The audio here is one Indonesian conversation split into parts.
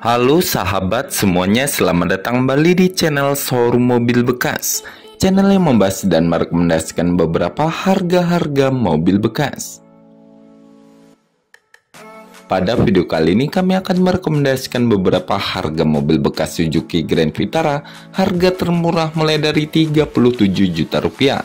Halo sahabat semuanya, selamat datang kembali di channel showroom mobil bekas. Channel yang membahas dan merekomendasikan beberapa harga-harga mobil bekas. Pada video kali ini kami akan merekomendasikan beberapa harga mobil bekas Suzuki Grand Vitara Harga termurah mulai dari 37 juta rupiah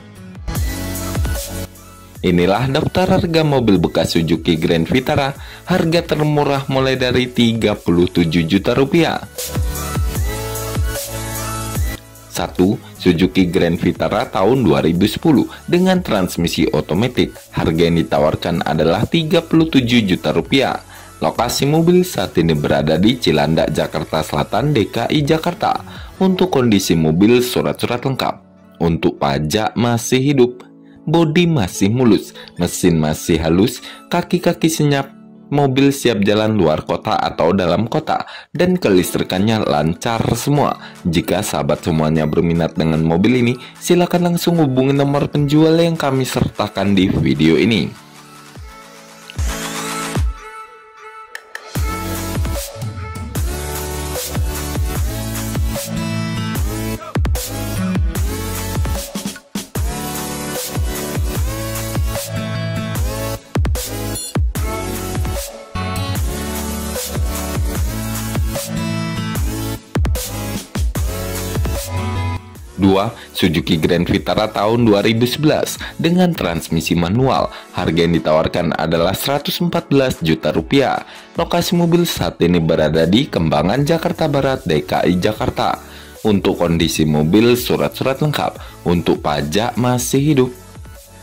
Inilah daftar harga mobil bekas Suzuki Grand Vitara, harga termurah mulai dari 37 juta rupiah. 1. Suzuki Grand Vitara tahun 2010 dengan transmisi otomatis. Harga yang ditawarkan adalah 37 juta rupiah. Lokasi mobil saat ini berada di Cilandak, Jakarta Selatan, DKI Jakarta. Untuk kondisi mobil surat-surat lengkap. Untuk pajak masih hidup bodi masih mulus, mesin masih halus, kaki-kaki senyap, mobil siap jalan luar kota atau dalam kota, dan kelistrikannya lancar semua. Jika sahabat semuanya berminat dengan mobil ini, silakan langsung hubungi nomor penjual yang kami sertakan di video ini. 2. Suzuki Grand Vitara tahun 2011 dengan transmisi manual. Harga yang ditawarkan adalah 114 juta rupiah. Lokasi mobil saat ini berada di Kembangan, Jakarta Barat, DKI Jakarta. Untuk kondisi mobil, surat-surat lengkap. Untuk pajak masih hidup.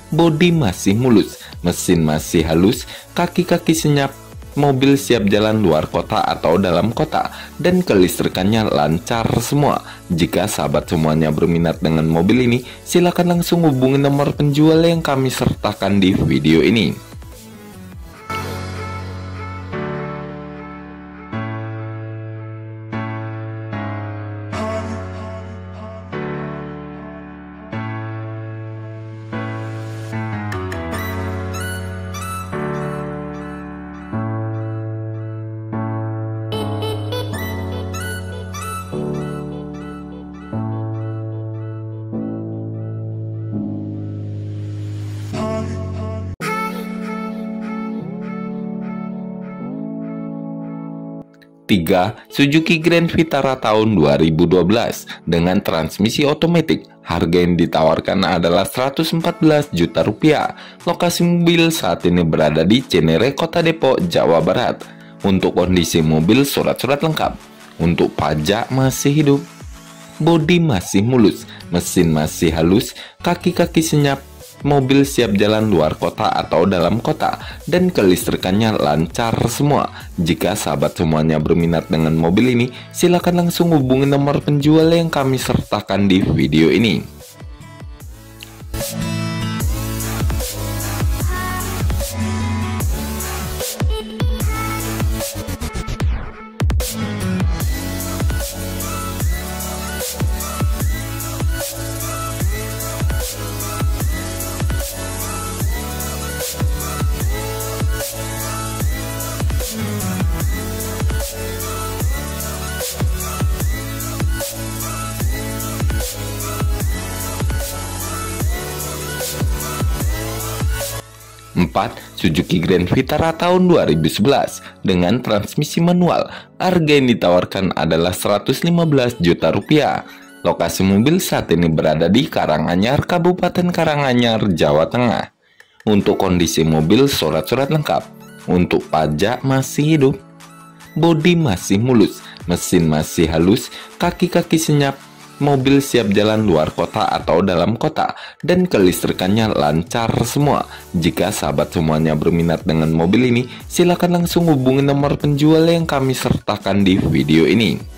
Bodi masih mulus, mesin masih halus, kaki-kaki senyap, mobil siap jalan luar kota atau dalam kota, dan kelistrikannya lancar semua. Jika sahabat semuanya berminat dengan mobil ini, silakan langsung hubungi nomor penjual yang kami sertakan di video ini. 3. Suzuki Grand Vitara tahun 2012 dengan transmisi otomatis. Harga yang ditawarkan adalah 114 juta rupiah. Lokasi mobil saat ini berada di Cenere, Kota Depok, Jawa Barat. Untuk kondisi mobil surat-surat lengkap. Untuk pajak masih hidup. Bodi masih mulus, mesin masih halus, kaki-kaki senyap, mobil siap jalan luar kota atau dalam kota, dan kelistrikannya lancar semua. Jika sahabat semuanya berminat dengan mobil ini, silakan langsung hubungi nomor penjual yang kami sertakan di video ini. 4. Suzuki Grand Vitara tahun 2011 dengan transmisi manual. Harga yang ditawarkan adalah 115 juta rupiah. Lokasi mobil saat ini berada di Karanganyar, Kabupaten Karanganyar, Jawa Tengah. Untuk kondisi mobil surat-surat lengkap. Untuk pajak masih hidup. Bodi masih mulus, mesin masih halus, kaki-kaki senyap, mobil siap jalan luar kota atau dalam kota, dan kelistrikannya lancar semua. Jika sahabat semuanya berminat dengan mobil ini, silakan langsung hubungi nomor penjual yang kami sertakan di video ini.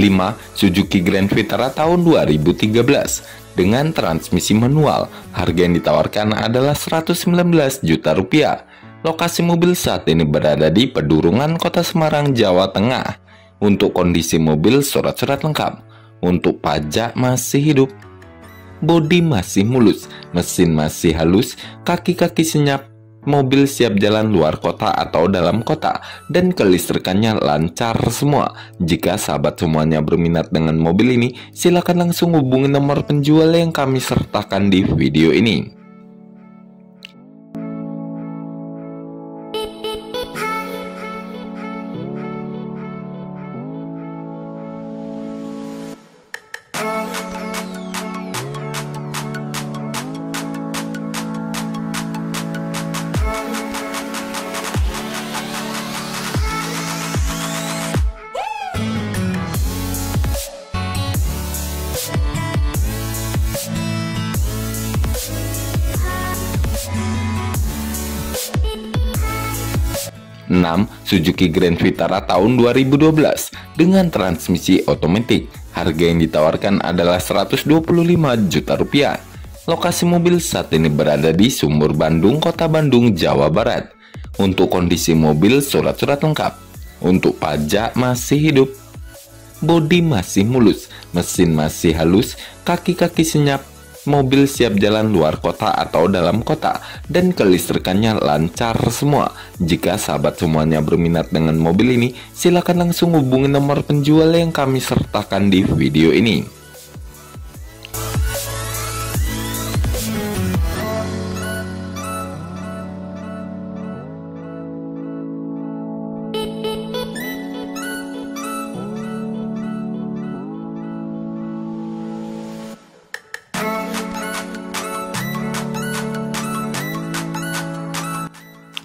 5. Suzuki Grand Vitara tahun 2013 dengan transmisi manual. Harga yang ditawarkan adalah 119 juta rupiah. Lokasi mobil saat ini berada di Pedurungan Kota Semarang, Jawa Tengah. Untuk kondisi mobil surat-surat lengkap. Untuk pajak masih hidup. Bodi masih mulus, mesin masih halus, kaki-kaki senyap, mobil siap jalan luar kota atau dalam kota, dan kelistrikannya lancar semua. Jika sahabat semuanya berminat dengan mobil ini, silakan langsung hubungi nomor penjual yang kami sertakan di video ini. 6. Suzuki Grand Vitara tahun 2012 dengan transmisi otomatis. Harga yang ditawarkan adalah 125 juta rupiah. Lokasi mobil saat ini berada di Sumur Bandung, Kota Bandung, Jawa Barat. Untuk kondisi mobil surat-surat lengkap. Untuk pajak masih hidup. Bodi masih mulus, mesin masih halus, kaki-kaki senyap, mobil siap jalan luar kota atau dalam kota, dan kelistrikannya lancar semua. Jika sahabat semuanya berminat dengan mobil ini, silakan langsung hubungi nomor penjual yang kami sertakan di video ini.